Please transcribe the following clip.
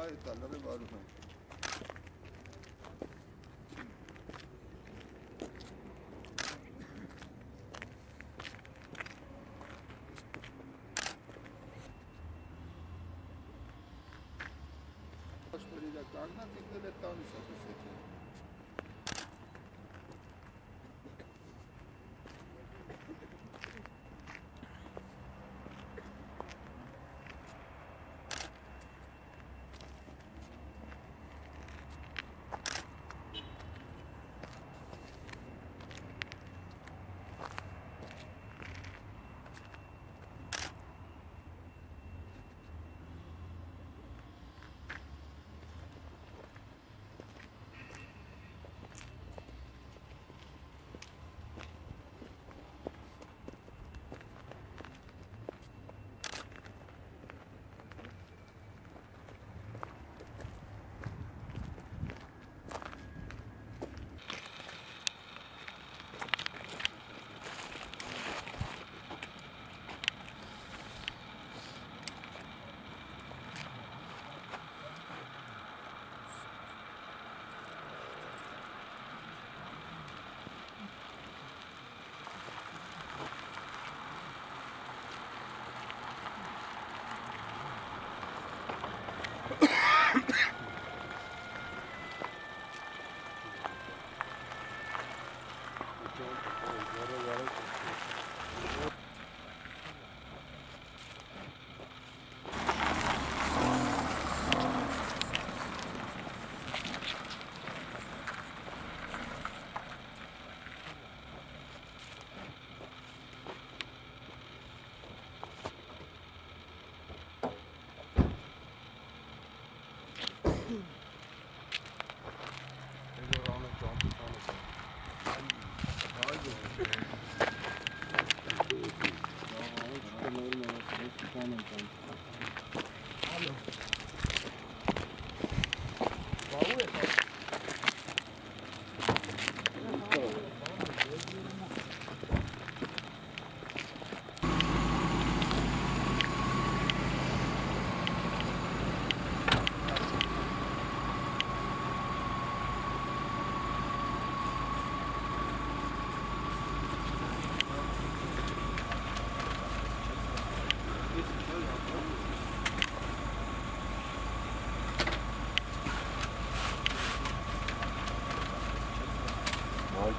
Hayır tarlada var mı? Başlarıyla karnına tıklı tanı satış right?